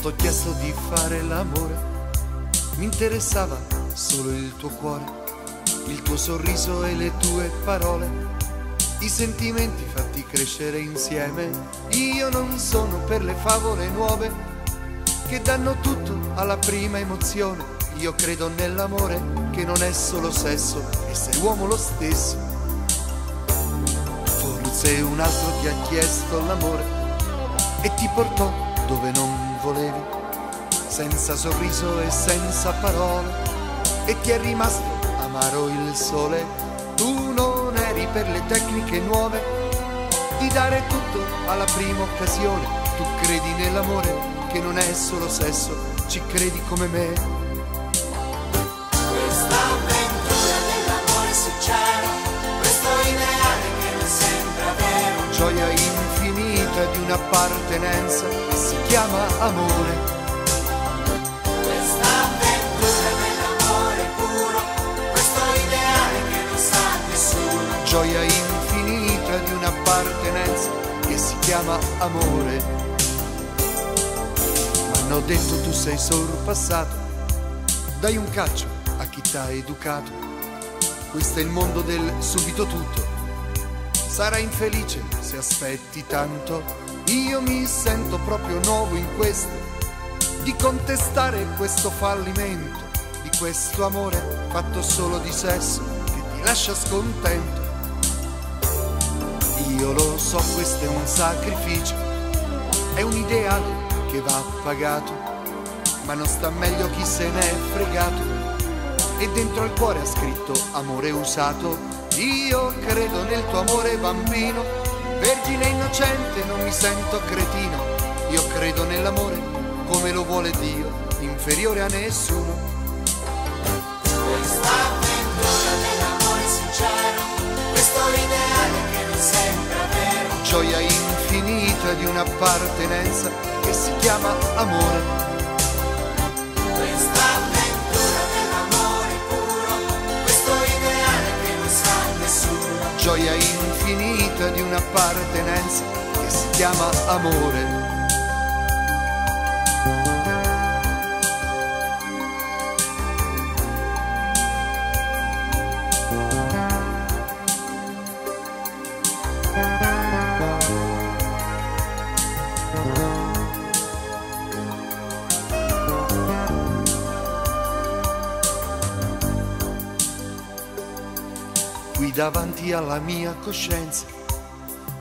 t'ho chiesto di fare l'amore, mi interessava solo il tuo cuore, il tuo sorriso e le tue parole i sentimenti fatti crescere insieme. Io non sono per le favole nuove che danno tutto alla prima emozione. Io credo nell'amore che non è solo sesso e sei uomo lo stesso. Forse un altro ti ha chiesto l'amore e ti portò dove non volevi, senza sorriso e senza parole, e ti è rimasto amaro il sole. Tu non eri per le tecniche nuove di dare tutto alla prima occasione. Tu credi nell'amore che non è solo sesso, ci credi come me. Questa avventura dell'amore sincero, questo ideale che non sembra vero. Gioia infinita di un'appartenenza si chiama amore. Di un'appartenenza che si chiama amore. M'hanno detto tu sei sorpassato, dai un calcio a chi t'ha educato. Questo è il mondo del subito tutto. Sarai infelice se aspetti tanto. Io mi sento proprio nuovo in questo, di contestare questo fallimento, di questo amore fatto solo di sesso che ti lascia scontento. Io lo so, questo è un sacrificio, è un ideale che va pagato, ma non sta meglio chi se n'è fregato. E dentro al cuore ha scritto amore usato. Io credo nel tuo amore bambino, vergine innocente, non mi sento cretino. Io credo nell'amore come lo vuole Dio, inferiore a nessuno. Infinita di un'appartenenza che si chiama amore. Questa avventura dell'amore puro, questo ideale che non sa nessuno. gioia infinita di un'appartenenza che si chiama amore. Qui davanti alla mia coscienza,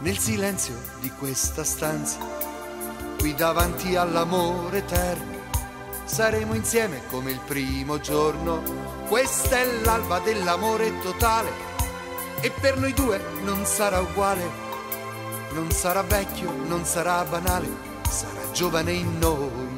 nel silenzio di questa stanza, qui davanti all'amore eterno, saremo insieme come il primo giorno. Questa è l'alba dell'amore totale e per noi due non sarà uguale, non sarà vecchio, non sarà banale, sarà giovane in noi.